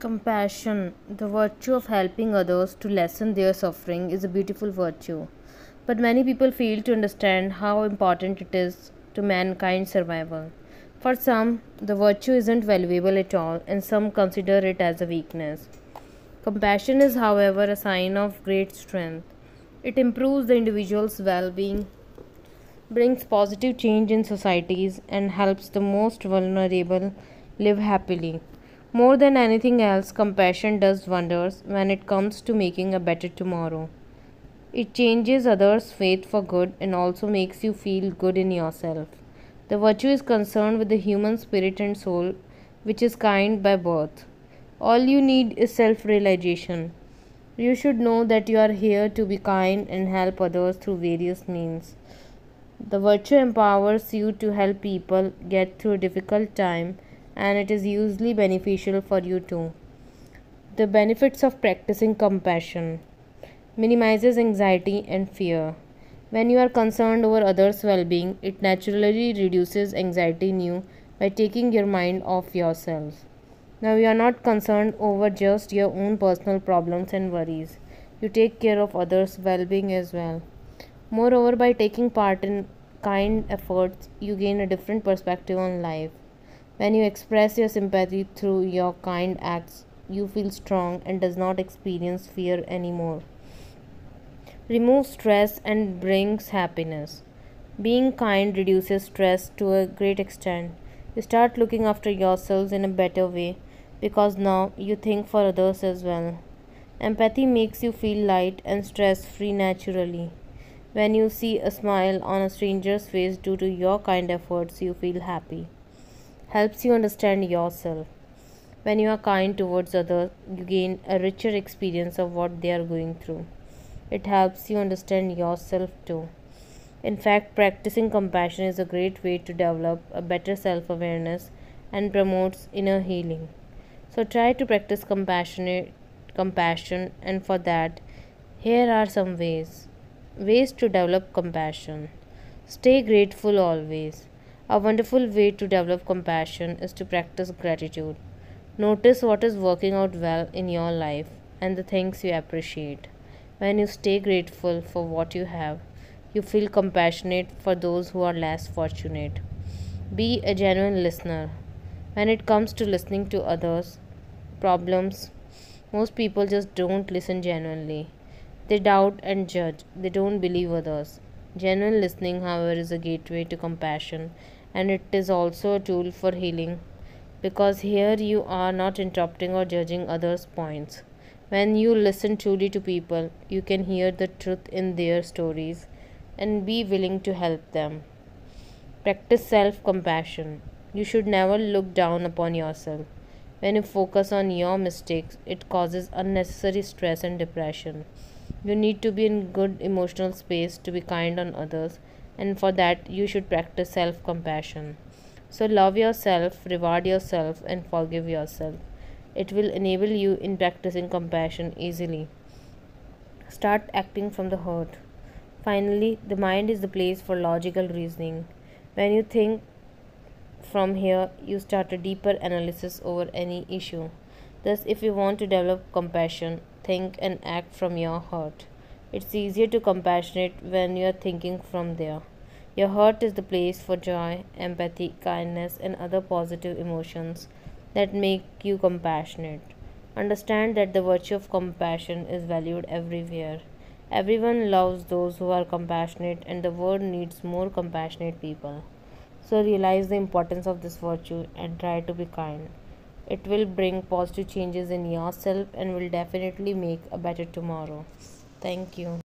Compassion, the virtue of helping others to lessen their suffering, is a beautiful virtue. But many people fail to understand how important it is to mankind's survival. For some, the virtue isn't valuable at all, and some consider it as a weakness. Compassion is, however, a sign of great strength. It improves the individual's well being, brings positive change in societies, and helps the most vulnerable live happily. More than anything else, compassion does wonders when it comes to making a better tomorrow. It changes others' faith for good and also makes you feel good in yourself. The virtue is concerned with the human spirit and soul, which is kind by birth. All you need is self realization. You should know that you are here to be kind and help others through various means. The virtue empowers you to help people get through difficult time and it is usually beneficial for you too. The benefits of practicing compassion minimizes anxiety and fear. When you are concerned over others' well being, it naturally reduces anxiety in you by taking your mind off yourself. Now, you are not concerned over just your own personal problems and worries, you take care of others' well being as well. Moreover, by taking part in kind efforts, you gain a different perspective on life. When you express your sympathy through your kind acts, you feel strong and does not experience fear anymore. Remove stress and brings happiness. Being kind reduces stress to a great extent. You start looking after yourselves in a better way because now you think for others as well. Empathy makes you feel light and stress free naturally. When you see a smile on a stranger's face due to your kind efforts, you feel happy helps you understand yourself. When you are kind towards others, you gain a richer experience of what they are going through. It helps you understand yourself too. In fact, practicing compassion is a great way to develop a better self awareness and promotes inner healing. So try to practice compassionate compassion and for that here are some ways. Ways to develop compassion. Stay grateful always. A wonderful way to develop compassion is to practice gratitude. Notice what is working out well in your life and the things you appreciate. When you stay grateful for what you have, you feel compassionate for those who are less fortunate. Be a genuine listener. When it comes to listening to others' problems, most people just don't listen genuinely. They doubt and judge, they don't believe others. Genuine listening, however, is a gateway to compassion and it is also a tool for healing because here you are not interrupting or judging others' points. When you listen truly to people, you can hear the truth in their stories and be willing to help them. Practice self compassion. You should never look down upon yourself. When you focus on your mistakes, it causes unnecessary stress and depression. You need to be in good emotional space to be kind on others and for that you should practice self compassion. So, love yourself, reward yourself, and forgive yourself. It will enable you in practicing compassion easily. Start acting from the heart. Finally, the mind is the place for logical reasoning. When you think from here, you start a deeper analysis over any issue. Thus, if you want to develop compassion, think and act from your heart. It's easier to compassionate when you are thinking from there. Your heart is the place for joy, empathy, kindness, and other positive emotions that make you compassionate. Understand that the virtue of compassion is valued everywhere. Everyone loves those who are compassionate, and the world needs more compassionate people. So, realize the importance of this virtue and try to be kind. It will bring positive changes in yourself and will definitely make a better tomorrow. Thank you.